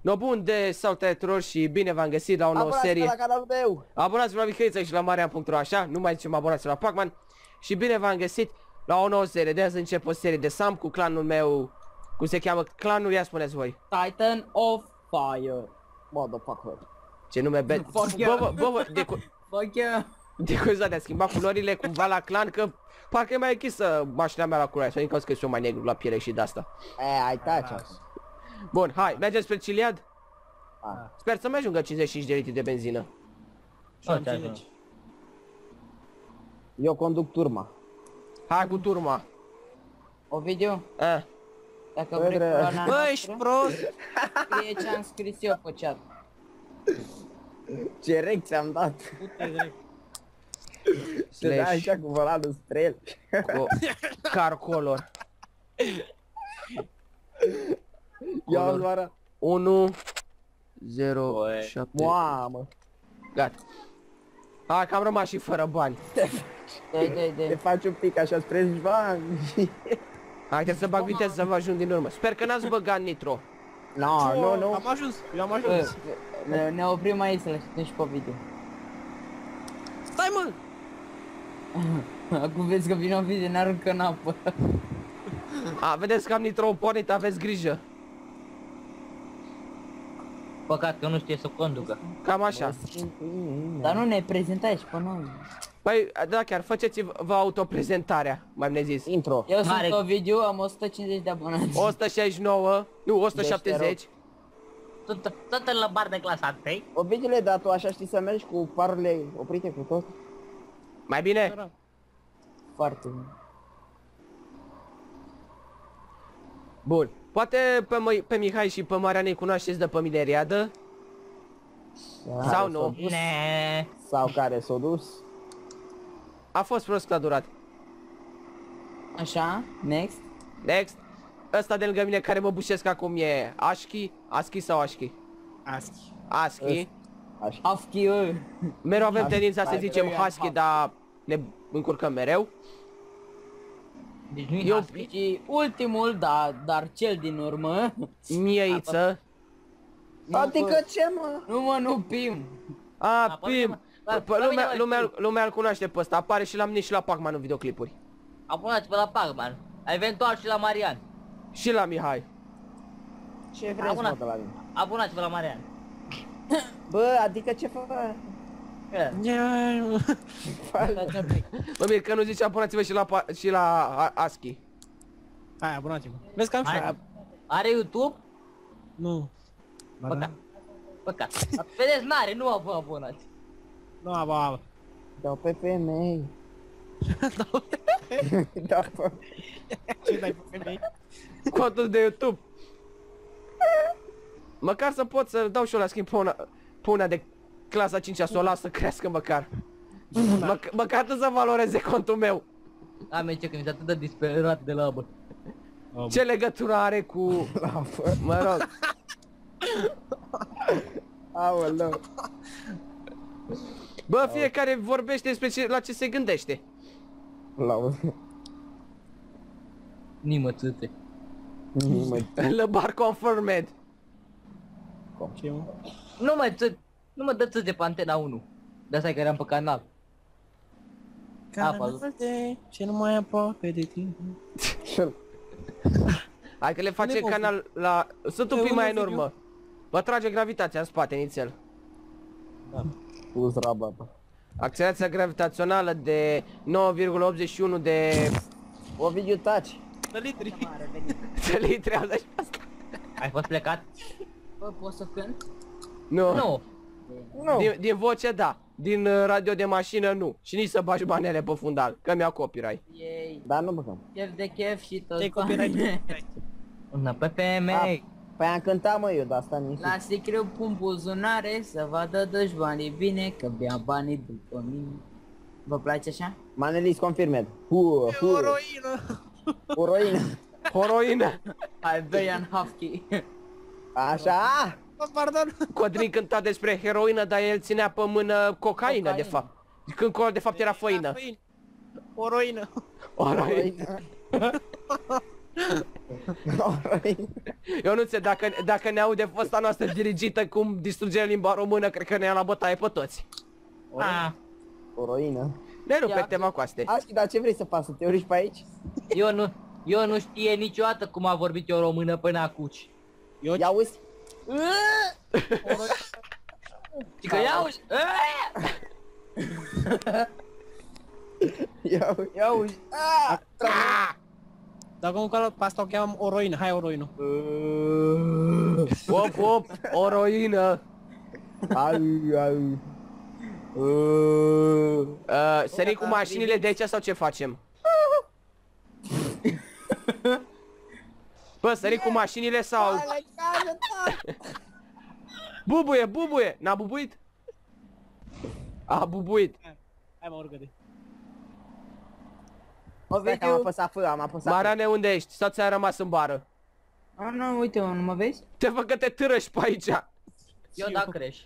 No bun de salutare tuturor și bine v-am găsit la o nouă Abonați-vă serie. la canalul meu! Abonați-vă la Mihăiță și la Marian.ro, așa? Nu mai zicem abonați la Pacman. Și bine v-am găsit la o nouă serie. De azi încep o serie de Sam cu clanul meu. Cum se cheamă clanul? Ia spuneți voi. Titan of Fire. Motherfucker. Ce nume be... Fuck Bă, yeah. bă, bă, bă, de, cu... Fuck yeah. de curiozitate, a schimbat culorile cumva la clan, că parcă e mai închisă mașina mea la culoare, sau din cauza că sunt eu mai negru la piele și de asta. E, ai taci acum. Bun, hai, mergem spre Ciliad? Ah. Sper să-mi ajungă 55 de litri de benzină. Eu conduc turma. Hai cu turma. Ovidiu, Eh. dacă Bă, vrei dre- coloana Bă, ești noastră, prost! scrie ce am scris eu pe chat. Ce rec ți-am dat. Și de Slash. așa cu volanul spre el. Cu car color. Ia Color. luarea. 1 0 Băi. 7 Mamă. Gata. Hai că am rămas și fără bani. Dai, dai, Te dai. faci un pic așa spre Jvan. Hai trebuie să bag viteză să vă ajung din urmă. Sper că n-ați băgat nitro. No, nu, nu. Am ajuns, eu am Bă, ajuns. ne, ne oprim aici să-l așteptăm și pe video. Stai mă! Acum vezi că vine o video, ne aruncă în apă. A, vedeți că am nitro pornit, aveți grijă. Păcat că nu știe să conducă. Cam așa. Dar nu ne prezentai și pe noi. Păi, da, chiar faceți-vă autoprezentarea, mai bine zis. Intro. Eu Mare. sunt Ovidiu, am 150 de abonați. 169, nu, 170. Tot, tot la bar de clasa 3. Obiectele, dar tu așa știi să mergi cu farurile oprite cu tot? Mai bine? Foarte bine. Bun. Poate pe, Măi- pe Mihai și pe Marian îi cunoașteți de pe Mineriadă? Sau nu? Ne. Sau care s-au dus? A fost prost cladurat. Așa, next. Next. Ăsta de lângă mine care mă bușesc acum e Ashki, Aski sau Ashki? Aschi. Aski. Așa. Afchi, ă. Mereu avem Husky. tendința să Hai, zicem eu i-am Husky, husky. dar ne încurcăm mereu. Deci nu-i Eu- husky. Și ultimul, da, dar cel din urmă. Mieiță. Nu, Adică bă, ce mă? Nu mă, nu pim. A, Da, pe Pim. mine- da, Pă, pe mine lumea, mă lumea, știu. lumea îl cunoaște pe ăsta, apare și la mine și la Pacman în videoclipuri. Abonați-vă la Pacman. Eventual și la Marian. Și la Mihai. Ce vreți să Abonat. mă de la mine? Abonați-vă la Marian. Bă, adică ce fă? Stați un pic. Mă mir că nu zice abonați-vă și la, Pa- și la A- Aski. Hai, abonați-vă. Vezi că am și Hai. eu. Are YouTube? Nu. Ba da? Păcat. Păcat. Vedeți, n-are, nu vă abonați. Nu, ba, ba. Dau pe femei. Dau pe... Ce dai pe femei? Contul de YouTube. Măcar să pot să dau și eu la schimb pe una, pe una de clasa 5 să o las să crească măcar. Mă, măcar atât să valoreze contul meu. Am ce când ești atât de disperat de labă. Ce legătură are cu... Mă rog. Aoleu. Bă, fiecare vorbește despre ce, la ce se gândește. La Nimă țâțe. Nimeni. Lăbar confirmed. Ce mă? Nu mă țâțe. Nu mă dă țâțe pe antena 1. De asta e că eram pe canal. Apa. Canal de ce nu mai aproape de tine. Hai că le face Unde canal la... Sunt un Pe pic mai în unde urmă. Vă trage gravitația în spate inițial. Pus raba, bă. Accelerația gravitațională de 9,81 de Ovidiu, taci. De litri. de litri, auzi și asta? Ai fost plecat? Bă, poți să cânt? Nu. Nu. Nu. Din, din voce da. Din uh, radio de mașină nu. Și nici să bagi banele pe fundal, că mi-a copyright. Ei, Dar nu băgăm. chef de chef și tot. Ce copyright? Una pe femei. Păi am cântat mă eu, dar asta nici. La sicriu pun buzunare să vadă dușmanii bine că bea banii după mine. Vă place așa? Manelis confirmed. Hu, hu. Oroină. Oroină. Horoină. Hai, Beian Hafki. Așa. Bă, pardon. Codrin cânta despre heroină, dar el ținea pe mână cocaină, Cocaină. de fapt. Când colo de fapt era făină. Oroină. Oroină. Oroină. Eu nu știu, dacă, dacă ne aude fosta noastră dirigită cum distruge limba română, cred că ne ia la bătaie pe toți. Ah, O roină. Ne rupe Ia, tema coaste. Așa, dar ce vrei să faci? Să te urci pe aici? eu nu, eu nu știe niciodată cum a vorbit eu română până acuci. Eu Ia uzi? Și că ia uși, Ia uzi? Ia uzi. Dacă nu cală pe asta o cheamă oroină, hai oroină. Op, op, o roină. Au, au. Uh, sări cu mașinile de aici sau ce facem? Bă, sări cu mașinile sau... Bubuie, bubuie! N-a bubuit? A bubuit. Hai mă urcă de. Stai că am apăsat F, am apăsat F. Marane, unde ești? Sau ți-a rămas în bară? A, nu, uite, mă, nu mă vezi? Te văd că te târăși pe aici. eu da creș.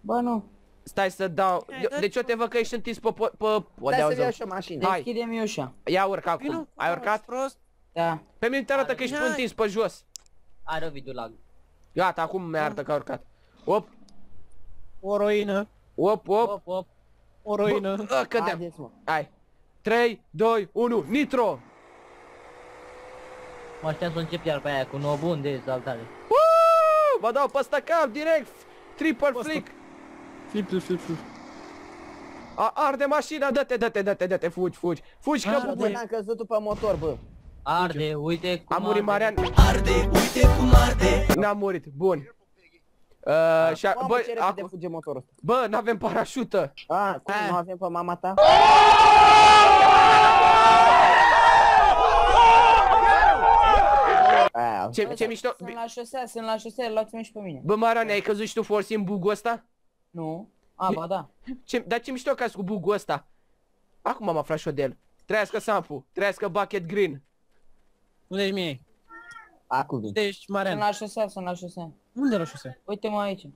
Ba nu. Stai să dau... Eu- Deci eu te văd că ești întins pe... pe... pe... O Stai să-mi de iau și o mașină. Hai. Deschide-mi ușa. Ia urcă acum. Vino, Ai urcat? Prost. Da. Pe mine te arată că ești Hai. întins pe jos. Are o video lag. Gata, acum mi arată că a urcat. Op, Oroină. op, op. Op, op. Oroină. Bă, cădeam. Haideți, mă. Hai. 3, 2, 1, nitro! Mă aștept să încep iar pe aia cu nou bun de saltare. Uuu, Vă dau pe ăsta cap, direct! Triple Poți flick! Flip, flip, flip, flip. A, arde mașina, dă-te, dă-te, dă-te, dă-te, fugi, fugi! Fugi că Arde. Bă, bubui! n-am căzut pe motor, bă. Arde, uite cum A murit Marian. Arde, uite cum arde N-a murit, bun. Uh, și a, Mamă, bă, ce repede acum, fuge motorul ăsta. bă, n-avem parașută. A, cum, Ah. nu avem pe mama ta? Aia, Ce, ce mișto... Sunt la șosea, sunt la șosea, luați-mă și pe mine. Bă, Marian, ai căzut și tu forsind bugul ăsta? Nu? A, ba da. Ce, dar ce mișto că cu bugul ăsta? Acum am aflat și-o de el. Trăiască Sampu, trăiască Bucket Green. Unde ești mie? acum vin. Unde ești, Sunt Marian? la șosea, sunt la șosea. Unde la șosea? Uite-mă aici.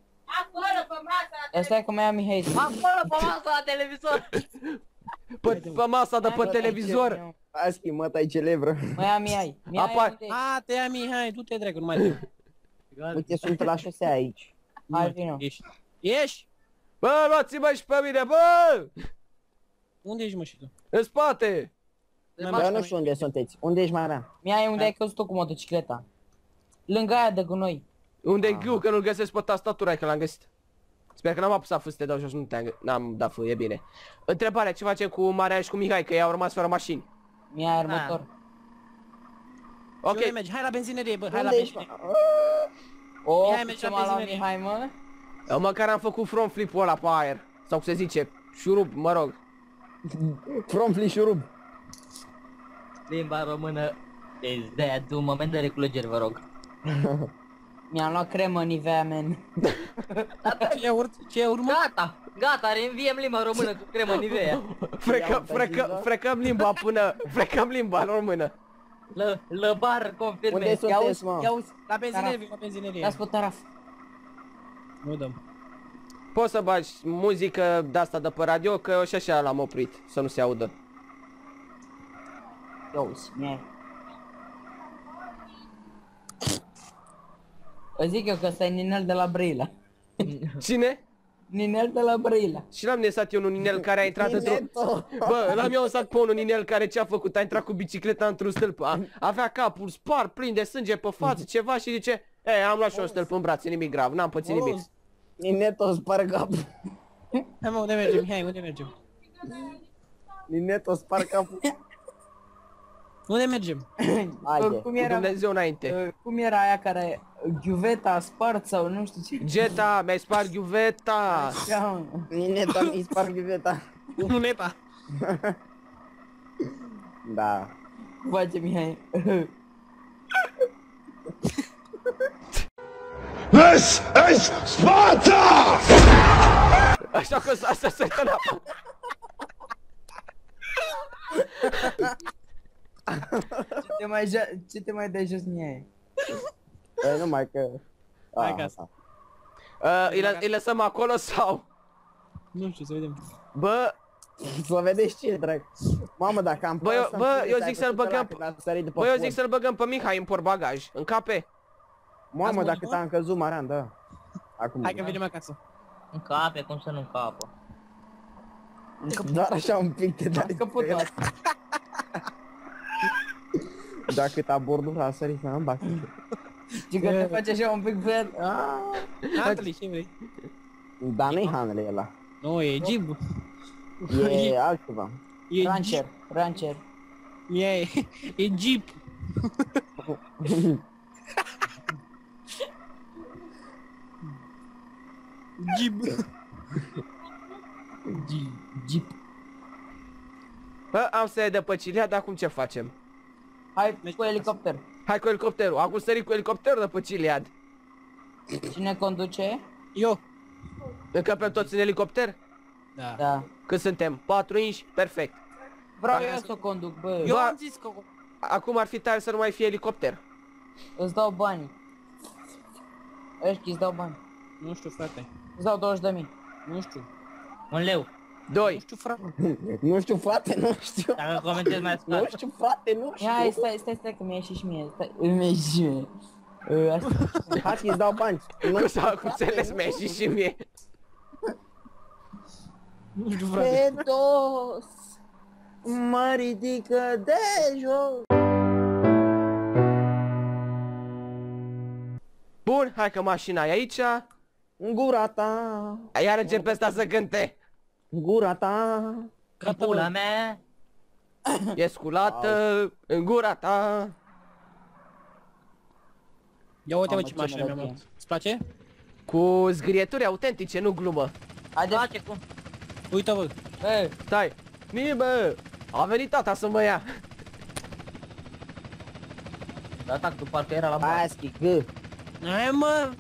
Asta e că mai am Mihai. Acolo pe masă la televizor. Pe, pe masa de pe televizor. Aschi, mă, tai celebră. Mai am Mihai. Mihai, Apa- unde ești? A, te ia Mihai, du-te dracu, nu mai trebuie. Uite, sunt la șosea aici. Nu Hai, mai vino. trebuie. Ești. Ești? Bă, luați-mă și pe mine, bă! Unde ești mă și tu? În spate! Bă, eu nu știu unde sunteți. Unde ești, Mara? Mihai, unde ai căzut tu cu motocicleta? Lângă aia de gunoi. Unde e Ah. Ghiu, că nu-l găsesc pe tastatura, că l-am găsit. Sper că n-am apăsat fâs să te dau jos, nu te-am gă- n-am dat fâ, e bine. Întrebarea, ce facem cu Marian și cu Mihai, că ei au rămas fără mașini? Mihai are motor. Ok, Unde mergi? Hai la benzinerie, bă, hai la Unde ești, benzinerie. mă? O, Mihai, mergi ce la m-a luat benzinărie. Mihai, mă? eu măcar am făcut front flip-ul ăla pe aer. Sau cum se zice, șurub, mă rog. From Flișurub. Limba română is dead. Un moment de reculegere, vă rog. Mi-am luat cremă Nivea, man. Ce ur ce urmă? Gata, gata, reînviem limba română cu cremă Nivea. Frecăm, Ia, frecăm, uite, frecăm limba până, frecăm limba în română. Lă, lăbar Unde confirme. Ia sunteți, uzi, mă? ia uzi. La benzinerie, la benzinerie. Dați pe taraf. Nu dăm. Poți să bagi muzică de asta de pe radio, că eu și așa l-am oprit, să nu se audă. Ia uzi, Mihai. Îți zic eu că ăsta e Ninel de la Brăila. Cine? Ninel de la Brăila. Și l-am nesat eu un inel care a intrat într-o... Nineto. Bă, l-am eu lăsat pe unul inel care ce-a făcut? A intrat cu bicicleta într-un stâlp. A, avea capul spart, plin de sânge pe față, ceva și zice... E, am luat și un stâlp în brațe, nimic grav, n-am pățit nimic. Auzi. Nineto spar capul. Hai mă, unde mergem? Hai, unde mergem? Nineto spar capul. Unde mergem? Haide. Cum Cu era, Dumnezeu înainte. uh, cum era aia care Ghiuveta a spart sau nu știu ce. Geta, mi-ai spart ghiuveta. Așa, mă. Nineto mi spar ghiuveta. Nu neta. Da. Face Mihai. This is Sparta! Așa că s-a să se la... Ce te mai, ja- ce te mai dai jos Mihai? Păi numai că... Hai Ah, acasă. Uh, îi, lă- îi lăsăm acolo sau? Nu știu, să vedem. Bă, Să vedeți ce, drag. Mamă, dacă am Bă, eu- pas, am bă, prins, eu ai zic să-l văzut ăla băgăm- când a sărit după Bă, eu pod. zic să-l băgăm pe Mihai în portbagaj. În cape. Mamă, Ați dacă murit, te-am căzut, Marian, da. Acum. Hai că venim acasă. Încape, cum să nu încapă. Doar așa un pic te dai. Că pot toate. Dacă ta bordura a sărit să am bac. Și că te face așa un pic fred. Natalie, ce vrei? Dar nu-i Hanele ăla. Nu, e Jeep. E altceva. E Rancher, Jeep. rancher. E, e Jeep. Jeep. Jeep. Bă, am să de pe Cilea, dar acum ce facem? Hai cu elicopter. Hai cu elicopterul. Acum sări cu elicopterul de pe Ciliad. Cine conduce? Eu. Încăpem toți în elicopter? Da. Da. Cât suntem? 4 inși? Perfect. Vreau Hai eu să- să o conduc, bă. Eu Ba- am zis că... Acum ar fi tare să nu mai fie elicopter. Îți dau bani. Ești, îți dau bani. Nu știu, frate. Îți dau 20 de mii. Nu știu. Un leu. 2. Nu știu, frate. Nu știu, frate, nu știu. Dacă comentezi mai Nu scurt. știu, frate, nu știu. Ia, hai, stai, stai, stai, că mi-e și și mie. Stai, mi-e și mie. Uh, asta. Hai că îți dau bani. Nu Cu știu, sau cu frate, înțeles nu mie știu. și și mie. Nu știu, frate. Pedos mă ridică de jos. Bun, hai că mașina e aici. În gura ta, Iar începe asta să cânte. În gura ta. În pula mea. E sculată în gura ta. Ia uite, mă, Mamă, ce ce mașină mi-am melodie. luat. Îți place? Cu zgrieturi autentice, nu glumă. Haide, Face cum. Uite, bă. Bă, Stai. Nimă! A venit tata să mă ia. Da, tac, tu parcă era la bani. Paschi, gă. Hai, mă.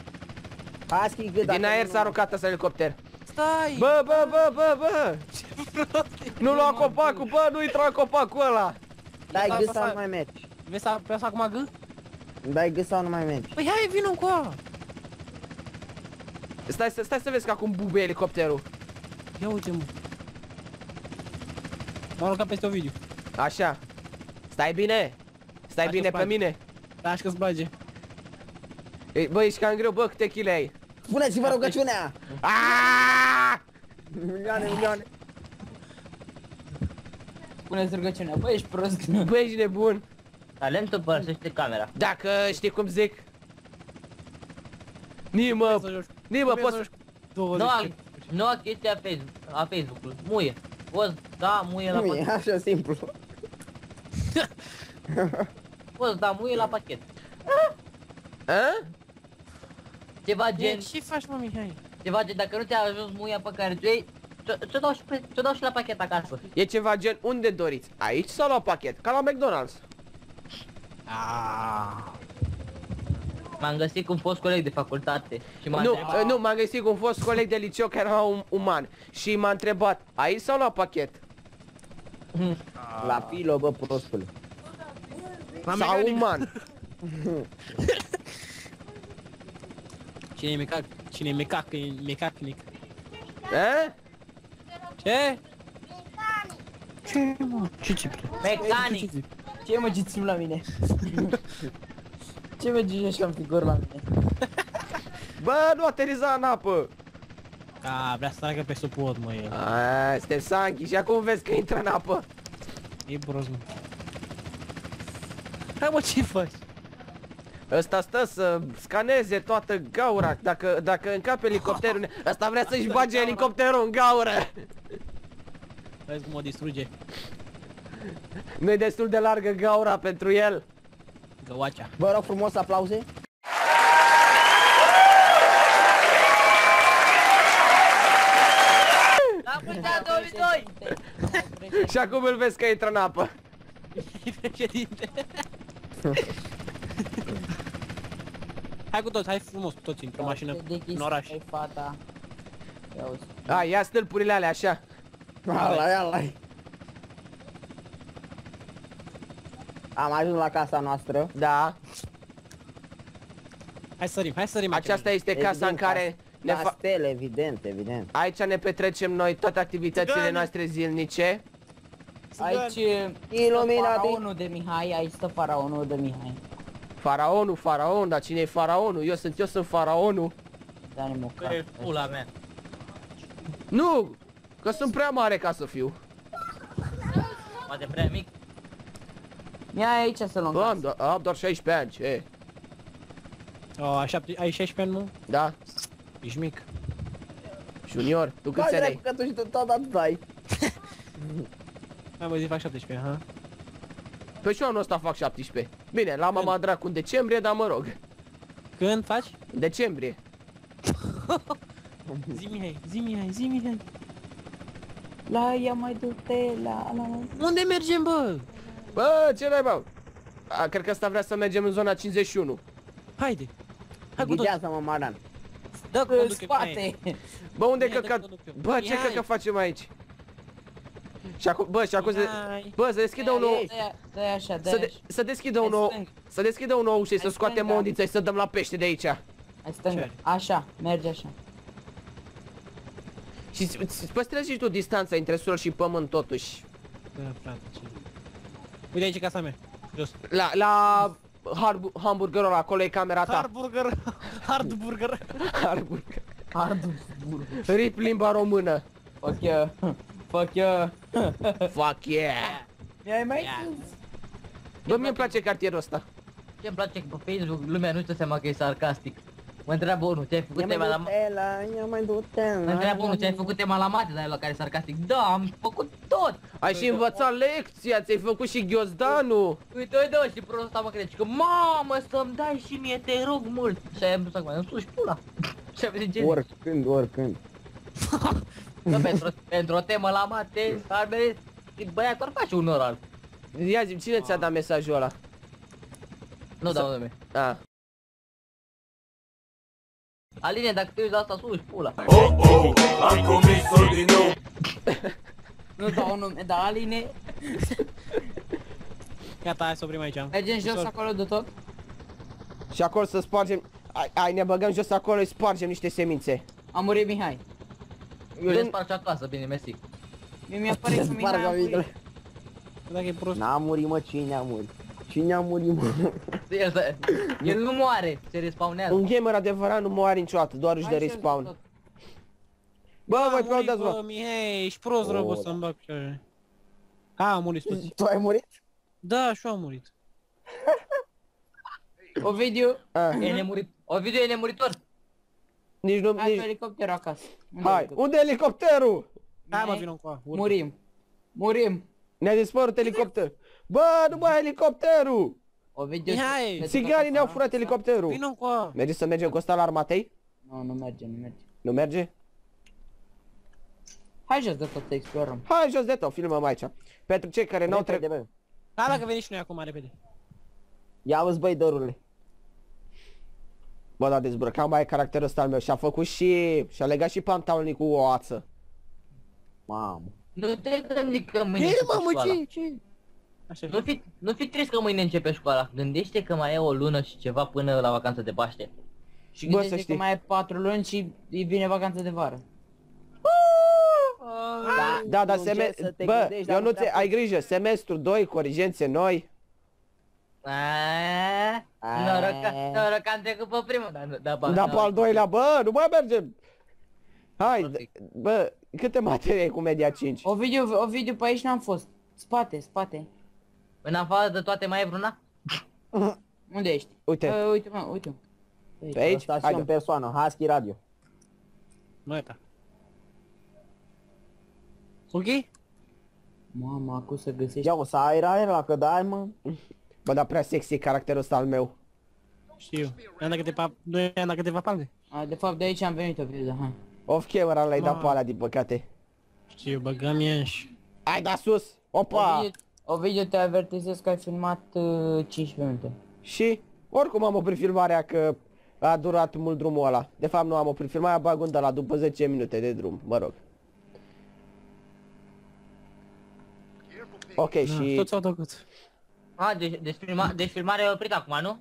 Paschi, gă. Din aer s-a aruncat ăsta elicopter. Stai. Bă, bă, bă, bă, bă! Nu lua copacul, bă, nu intra în copacul ăla! Dai Asta- gă asta- sau nu mai mergi? Vezi să apăs acum gâ? Dai gă sau nu mai mergi? Păi hai, vină cu ăla. Stai, să- stai să vezi că acum bubuie elicopterul. Ia uite, mă. M-am aruncat peste Ovidiu. Așa. Stai bine. Stai Așa bine îți pe place. mine. Lași că-ți bage. Ei, Bă, ești cam greu, bă, câte chile ai? Puneți-vă rugăciunea! Aaaa! Milioane, milioane. puneți rugăciunea. Bă, ești prost. Bă, ești nebun. Talentul părăsește camera. Dacă știi cum zic. Nimă, nimă, poți să... Noua, noua chestie a Facebook, a Facebook-ului. Muie. Poți da muie la Nu e pachet. așa simplu. Poți da muie la pachet. A? Ceva gen, Ce faci, mă, Mihai? ceva gen, dacă nu ți-a ajuns muia pe care tu iei, ți- ți-o dau și pe- ți-o dau și la pachet acasă. E ceva gen, unde doriți? Aici sau la pachet? Ca la McDonald's. Aaaa. M-am găsit cu un fost coleg de facultate și m-a Nu, întrebat, nu, m-am găsit cu un fost coleg de liceu care era un uman și m-a întrebat, aici sau la pachet? La filo, bă, prostule. Sau uman? Cine e mecac? Cine e mecac? E mecanic. A? Ce? Ce, mă? Ce ce? mecanic. Ce mă ce la mine? Ce mă gigi așa în figur la mine? Bă, nu ateriza în apă! A, vrea să tragă pe sub pod, mă, el. A, suntem Sanchi și acum vezi că intră în apă. E broz, mă. Hai, mă, ce faci? Ăsta stă să scaneze toată gaura, dacă, dacă încape elicopterul, ne- ăsta vrea să-și bage elicopterul în gaură. Vezi cum o distruge. Nu-i destul de largă gaura pentru el. Găoacea. Vă rog frumos aplauze. La mulți ani 2002! Și acum îl vezi că intră în apă. Președinte. hai cu toți, hai frumos cu toți într-o mașină în oraș. Ai fata. Ia uzi. A, ia stâlpurile alea așa. Ala, ala. Am ajuns la casa noastră. Da. Hai să sărim, hai să sărim. Aceasta este casa în Evident, care Ne fa- Castel, evident, evident. Aici ne petrecem noi toate activitățile Țigani. noastre zilnice. Aici e Illuminati. faraonul de Mihai, aici stă faraonul de Mihai. Faraonul, faraon, dar cine e faraonul? Eu sunt, eu sunt faraonul. Dani Că Mocar. e pula mea. Nu! Că sunt prea mare ca să fiu. Poate prea mic. Ia aici să luăm Bă, am, casă. do- am doar 16 ani, ce? Oh, ai, șapte, ai 16 ani, nu? Da? Ești mic. Junior, tu câți Hai ani dracu ai? că tu și tu tot atât ai. Hai mă zi, fac 17, ha? Pe și eu anul ăsta fac 17. Bine, la mama dracu în decembrie, dar mă rog. Când faci? În decembrie. Zi Mihai, zi Mihai, zi Mihai. La ia mai du-te la la Unde mergem, bă? Bă, ce nai bă? A, cred că asta vrea să mergem în zona 51. Haide. Hai cu toți. Ghidează-mă, Maran. Dă în conduc eu, Mihai. spate. Bă, unde Ia, că dă că... conduc eu. Bă, ce Ia, că că facem aici? Și acum, bă, și acum să... Hai. Bă, să deschidă un nou... Dă-i- Dă-i așa, Să, dă-i de, așa. să deschidă un Hai nou... stâng. Să deschidă un nou ușă și să Hai scoatem stânga. mondiță și să dăm la pește de aici. Hai stânga. Ce? Așa, merge așa. Și îți- îți păstrezi și tu distanța între sol și pământ totuși. Da, frate, ce... Uite aici e casa mea. Jos. La, la harbu- hamburgerul ăla, acolo e camera ta. Hardburger. Hardburger. Hamburger. Ardu. Rip limba română. Fuck yeah. Fuck yeah. Fuck yeah. Mi-ai mai Ia. zis? Bă, mie îmi place cartierul ăsta. Ce îmi place că pe Facebook lumea nu-și dă seama că e sarcastic. Mă întreabă unul, ce ai făcut Ia mai tema la... du-te la, ia mai du-te Mă la. întreabă unul, ce ai făcut tema la mate, dar la care e sarcastic. Da, am făcut tot! Ai și învățat lecția, ți-ai făcut și ghiozdanul. Uite, uite, și prostul ăsta mă crede că mamă să-mi dai și mie, te rog mult. Și aia am dus acum, îmi suși pula. Și am zis, ce zici? Oricând, oricând. Bă, pentru, pentru o temă la mate, ar merge, băiatul ar face un oral. Ia zi, cine ți-a dat mesajul ăla? Nu dau nume. A. Aline, dacă te uiți la asta, suși pula. Oh oh, am comis-o din nou Nu dau nume, da Aline. Gata, hai să oprim aici. Mergem jos acolo de tot? Și acolo să spargem... Ai, ai, ne băgăm jos acolo și spargem niște semințe. A murit Mihai. Eu le sparg și acasă, bine, mersi. Mie mi-a pare că Mihai Spargă a murit. vitele. Dacă e prost. N-a murit, mă, cine a murit? Cine a murit, mă? El, să- el nu moare, se respawnează. Un gamer adevărat nu moare niciodată, doar își Hai de jos de respawn. tot. Bă, A voi murit, dați bă, bă. Mihai, ești prost rău, bă, Oh. să-mi bag picioarele. A, am murit toți. Tu ai murit? Da, și eu am murit. Ovidiu, Ah, E nemurit. Ovidiu e nemuritor. Nici nu, hai cu nici... elicopterul acasă. Unde Hai, elicopterul? unde e elicopterul? Hai mă, Mihai, vină cu a. Murim. Murim. Ne-a dispărut elicopterul. Bă, nu mai e elicopterul! Ovidiu, Mihai, se- se Țiganii ducă ne-au acasă. furat elicopterul. Vină cu a. Merge să mergem cu ăsta la armatei? Nu, nu merge, nu merge. Nu merge? Hai jos de tot să explorăm. Hai jos de tot, filmăm aici. Pentru cei care n-au Repede, trecut... bă. Hai dacă veni și noi acum, repede. Ia uzi băi dorurile. Bă, da, dezbrăcam mai caracterul ăsta al meu și a făcut și... și-a legat și pantalonii cu o ață. Mamă. Nu te gândi că mâine Ei, începe mamă, școala. ce, ce? Așa. Nu fi, nu fi trist că mâine începe școala. Gândește că mai e o lună și ceva până la vacanță de Paște. Și Bă, gândește să că știi. mai e 4 luni și îi vine vacanța de vară. Da, Da, dar nu seme... încerci să te Bă, gândești, dar eu nu nu ți prea ai grijă, semestru 2, corigențe noi. Aaaa, Noroc că, noroc că am trecut pe primul, dar nu, da, ba, Dar pe noroc. al doilea, bă, nu mai mergem. Hai, Perfect. bă, câte materii ai cu media 5? Ovidiu, Ovidiu, pe aici n-am fost. Spate, spate. În afară de toate mai e vreuna? Unde ești? Uite. Uh, uite, mă, uite. Pe aici? Ăsta și Haide. în persoană, Husky Radio. Nu e ta. Ok? Mama, acum să găsești. Ia o să ai aer la că dai, mă. Bă, dar prea sexy e caracterul ăsta al meu. Știu. I-am dat câteva, nu i-am dat câteva palme. A, de fapt, de aici am venit, Ovidiu, da, hai. Off camera l-ai dat Ah. pe alea, din păcate. Știu, băgam ieși. Hai, da sus! Opa! Ovidiu, Ovidiu, te avertizez că ai filmat uh, 15 minute. Și oricum am oprit filmarea că a durat mult drumul ăla. De fapt nu am oprit filmarea, bag undă la după 10 minute de drum, mă rog. Ok, Da, și... toți au tăcut. A, deci, deci, filma, deci filmarea e oprită acum, nu?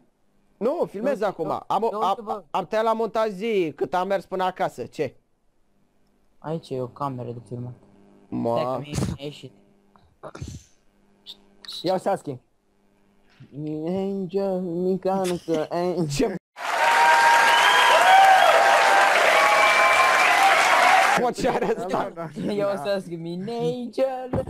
Nu, filmez Eu- acum. eu- Am, eu- am, bă. am tăiat la montaj zi cât am mers până acasă. Ce? Aici e o cameră de filmat. Stai că Ma... mi-e mi-e ieșit. Iau Sasuke. Angel, mecanică, angel. Ce? What are asta? Eu o să scriu Angel.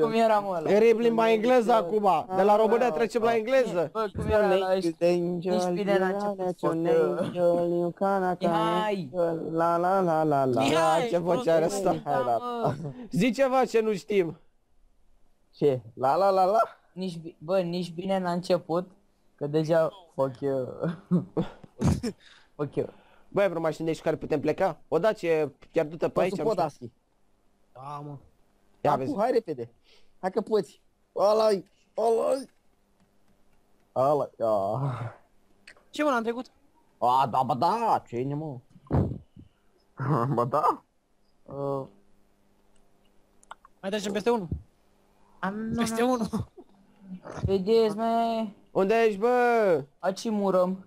Cum era mă ăla? Erib limba engleză acum. De la română trecem la engleză. Bă, cum era la ăștia? Angel, Nici bine n-a început you're să an facă- angel, you cannot Mihai! angel, La la la la la. Mihai! Ce voce are asta? Hai la. Zi ceva ce nu știm. Ce? La la la la? Nici, bi- bă, nici bine n-a început, că deja fuck you. fuck you. Băi, vreo mașină de aici care putem pleca? O da ce pierdută pe aici. Poți nu știu. Podaschi. Da, mă. Ia Acum, vezi. hai repede. Hai că poți. Ăla-i, ăla-i. Ăla, ia. Ce mă, l-am trecut? A, da, ba da, ce mă? Ba da. Uh, Mai trecem peste unul. Am, nu, Peste nu. unul. vedeți, mă, Unde ești, bă? aici murăm.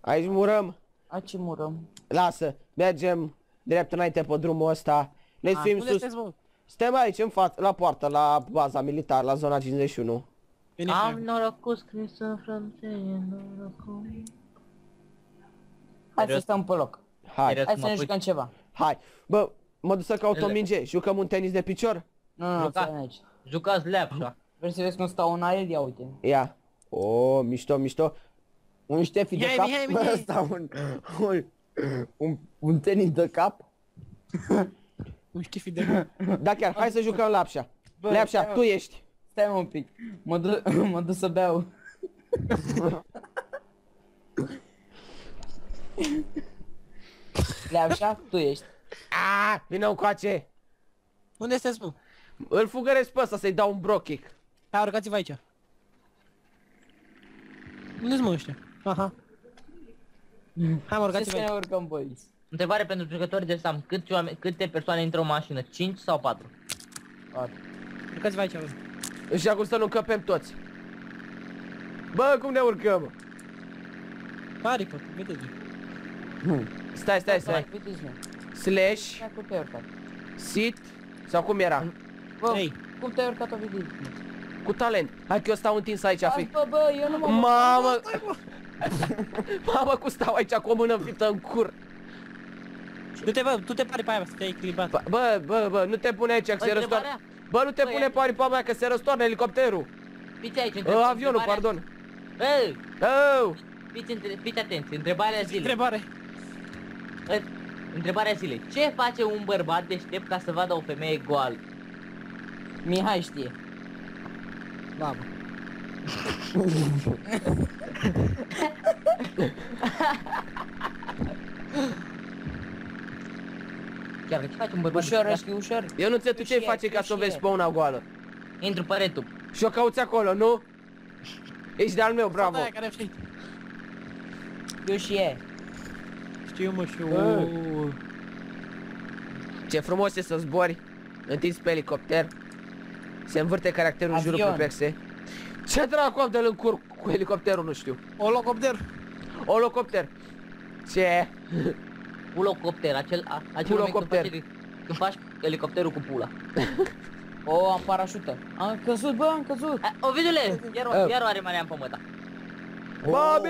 Aici murăm. Aici murăm. Lasă, mergem drept înainte pe drumul ăsta. Ne Ah, suim Unde sus. sunteți, mă? Suntem aici în față, la poartă, la baza militară, la zona 51. Veniți, Am mai. norocul scris în frunte, norocul. Hai să Serios? stăm pe loc. Hai, Serios? Hai să mă ne pui- jucăm ceva. hai. Bă, mă duc să caut o Ele- minge. Jucăm un tenis de picior? Nu, nu, nu, Juca. stai aici. Jucați leapșa. Vreți să vezi cum stau în aer? Ia uite. Ia. O, mișto, mișto. Un ștefi de Mihai, cap. Mihai, Mihai. Ăsta, un, un, un, un tenis de cap. Un știfi de... Da chiar, hai să jucăm lapșa. Bă, Lapșa, stai, mă. tu ești. Stai mă un pic. Mă duc, mă duc să beau. Leapșa, tu ești. A, vină încoace. Unde sunteți, mă? Îl fugăresc pe ăsta să-i dau un bro kick. Hai, urcați-vă aici. Unde-s mă ăștia? Aha. Hai mă, Ce urcați-vă să ne aici. urcăm, băi? Întrebare pentru jucătorii de Sam. Câți oameni, câte persoane intră în mașină? 5 sau 4? Urcați-vă aici, bă. Și acum să nu încăpem toți. Bă, cum ne urcăm? Pare, bă, vedeți. Stai, stai, stai. Vedeți, mă. Slash, Hai, cum te-ai urcat? sit, sau cum era? Bă, Ei. cum te-ai urcat o vedeți? Cu talent. Hai că eu stau întins aici, Hai, fi. bă, bă, eu nu mă... Mamă! Mamă, cum stau aici cu o mână înfiptă în cur. Du te, bă, tu te pare pe aia, să te-ai echilibrat. Bă, Bă, bă, bă, nu te pune aici că Bă, se răstoarnă. întrebarea? Bă, nu te Bă, pune ia- pe aripa mea că se răstoarnă elicopterul. Fiți aici, Uh, întreb, avionul, întrebarea- pardon. Bă, Oh! fiți, între, fiți atenți, întrebarea zilei. Întrebare. Ă, Întrebarea zilei. Ce face un bărbat deștept ca să vadă o femeie goală? Mihai știe. Da, bă. Chiar că ce face un bărbat Ușor, deștept? știi, ușor. Eu nu înțeleg tu ce Știe, face ca tu să o vezi știe. pe una goală. Intru pe retup. Și o cauți acolo, nu? Ești de-al meu, bravo. Aia care știi. Eu și e. Știu, mă, și eu. Bă. Ce frumos e să zbori întins pe elicopter. Se învârte caracterul în jurul Avion. perplexe. Ce dracu am de-l în cur cu elicopterul, nu știu. Holocopter. Olocopter. Ce? Pulocopter, acel, a, acel moment când Pulocopter. faci, când faci elicopterul cu pula. O, am parașută. Am căzut, bă, am căzut. A, Ovidule, iar, Oh. o, iar o are Marian pe măta. Mami!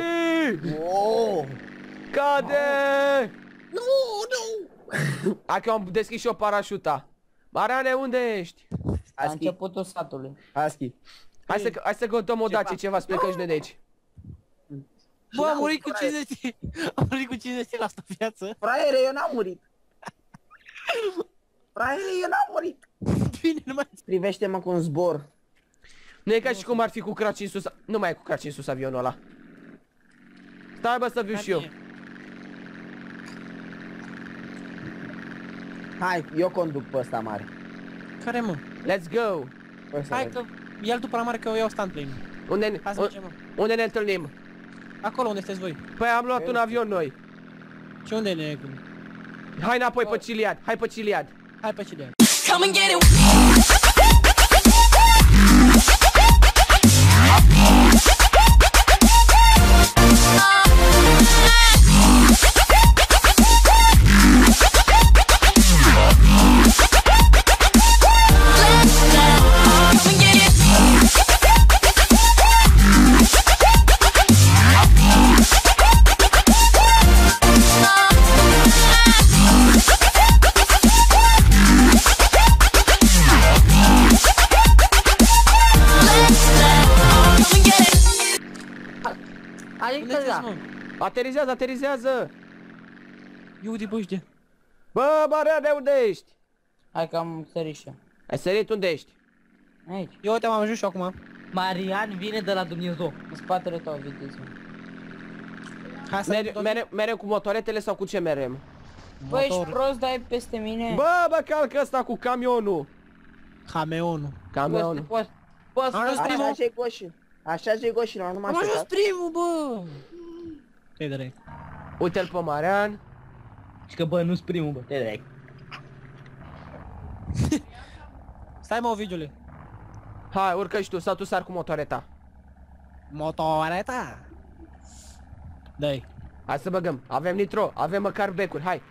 Oh! Cade! Nu, nu! Hai că am deschis și eu parașuta. Mariane, unde ești? La Aschi, începutul satului. Aschi. Hai să, hai să căutăm o dacie ceva, să plecăm și noi de aici. Bă, am murit cu 50 Am murit cu 50 la asta viață. Fraiere, eu n-am murit. Fraiere, eu n-am murit. Bine, nu mai... Privește-mă cu un zbor. Nu e ca și cum ar fi cu craci în sus. Nu mai e cu craci în sus avionul ăla. Stai bă să viu și eu. Hai, eu conduc pe ăsta mare. Care, mă? Let's go! Păi să Hai vezi. că... Ia-l tu pe la mare că eu iau stand plane. Unde, Hai să un- mergem, mă. unde ne întâlnim? Acolo unde sunteți voi. Păi am luat un avion noi. Și unde ne... Hai înapoi pe Ciliad, hai pe Ciliad. Hai pe Ciliad. Come and get it. I Aterizează, aterizează! Eu uite bă ăștia. Bă, Mariane, unde ești? Hai că am sărit și eu. Ai sărit unde ești? Aici, Eu uite am ajuns și eu acum. Marian vine de la Dumnezeu. în spatele tău, viteză. Hai să Mere, mere, mereu cu motoretele sau cu ce merem? Bă, ești prost, dai peste mine? Bă, bă, calcă ăsta cu camionul! Cameonul. poți, Camionul. poți, poți, Am ajuns poți, primul. Așa și goși. Așa și goși, nu mai Am ajuns așteptat. primul, bă! Ce drept. Uite-l pe Marian. Și că bă, nu-s primul, bă, te drag. Stai mă, Ovidiule. Hai, urcă și tu, sau tu sar cu motoreta. Motoreta. Dai. Hai să băgăm. Avem nitro, avem măcar becuri, hai.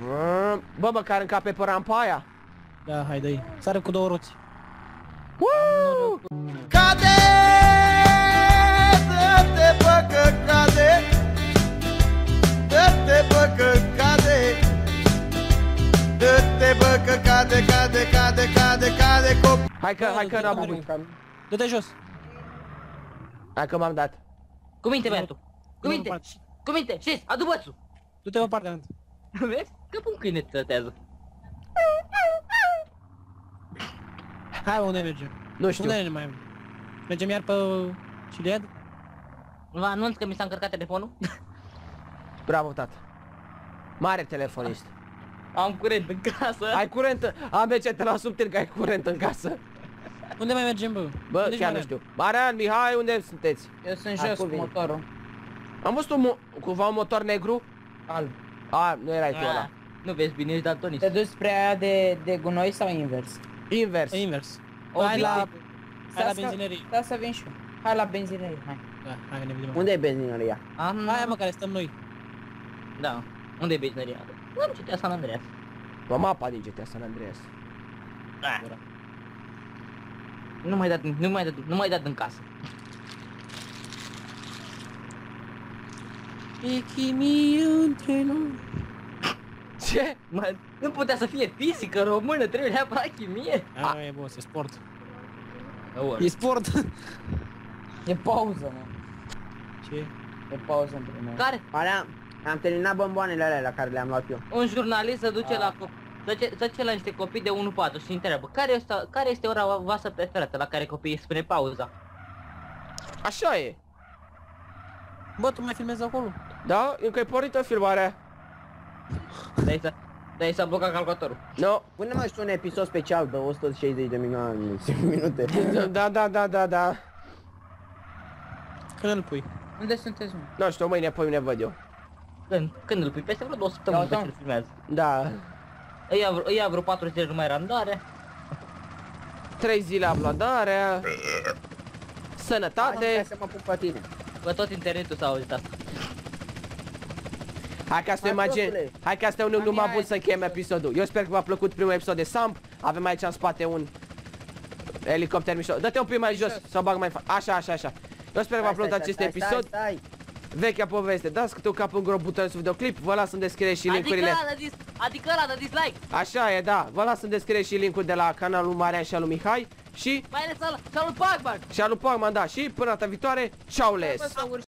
Vrm. Bă, măcar încape pe rampa aia. Da, hai dai. Sare cu două roți. Woo! Cade! Hai că, hai că n-am băgut. Du-te jos. Hai că m-am dat. Cu minte, Bertu. Cu Nu, minte. nu, nu. Cu minte. Și adu bățul. Du-te pe partea mea. Vezi? Că un câine tătează. Hai, mă, unde mergem? Nu știu. Unde ne mai Mergem iar pe Ciliad? Vă anunț că mi s-a încărcat telefonul. Bravo, tată. Mare telefonist. Am curent în casă. Ai curent? Am ce te la subtil că ai curent în casă. Unde mai mergem, bă? Bă, Unde-i chiar nu Marian? știu. Marian, Mihai, unde sunteți? Eu sunt Acum jos cu vine. motorul. Am văzut un, mo- cumva un motor negru? Alb. A, nu erai tu ăla. Ah, Nu vezi bine, ești daltonist. Te duci spre aia de, de gunoi sau invers? Invers. E invers. O, Hai la... bine. Hai la Să- benzinărie. Da, să vin și eu. Hai la benzinărie, hai. Da, hai că ne vedem. Unde e benzinăria? Am... Hai mă, care stăm noi. Da. Unde e benzinăria? Am citit San Andreas. Pe mapa din GTA San Andreas. Da. Nu mai dat, nu mai dat, nu mai dat în casă. E chimie între noi. Ce? Mă, nu putea să fie fizică română, trebuie neapărat chimie. Aia e boss, e sport. Aoleu. E sport. E pauză, mă. Ce? E pauză între noi. Care? Alea, am terminat bomboanele alea la care le-am luat eu. Un jurnalist se duce la copii. Se duce- se duce la niște copii de 1-4 și întreabă care este, care este ora voastră preferată la care copiii își spune pauza? Așa e. Bă, tu mai filmezi acolo? Da? Încă e pornită filmarea. De-ai să, de s-a blocat calculatorul. No. Pune mai și un episod special de 160 de milioane de minute. Da, da, da, da, da. Când îl pui? Unde sunteți, mă? Nu știu, mâine, pe mine văd eu. Când, când îl pui? Peste vreo două săptămâni Da, după da. ce îl filmează. Da. Îi ia, vreo- îi ia vreo 4 zile numai randare. Trei zile abladarea. Hai Sănătate. să mă pup pe tine. Pe tot internetul s-a auzit asta. Hai ca să Hai, imagine. prostule. Hai ca să te unim Am numai ia bun să încheiem episodul. Eu sper că v-a plăcut primul episod de Samp. Avem aici în spate un elicopter mișto. Dă-te un pic mai jos sau bag mai în fa- Așa, așa, așa. Eu sper că v-a Stai, plăcut stai, acest stai, episod. Stai, stai. Vechea poveste. Dați câte un cap în grob butonul sub videoclip. Vă las în descriere și Adică linkurile. ăla de dis, adică ăla de dislike. Așa e, da. Vă las în descriere și linkul de la canalul Marian și al lui Mihai. Și, Mai ales ăla, și al lui Pacman. și al lui Pacman, da. Și până data viitoare, ciao les! Bă, să urci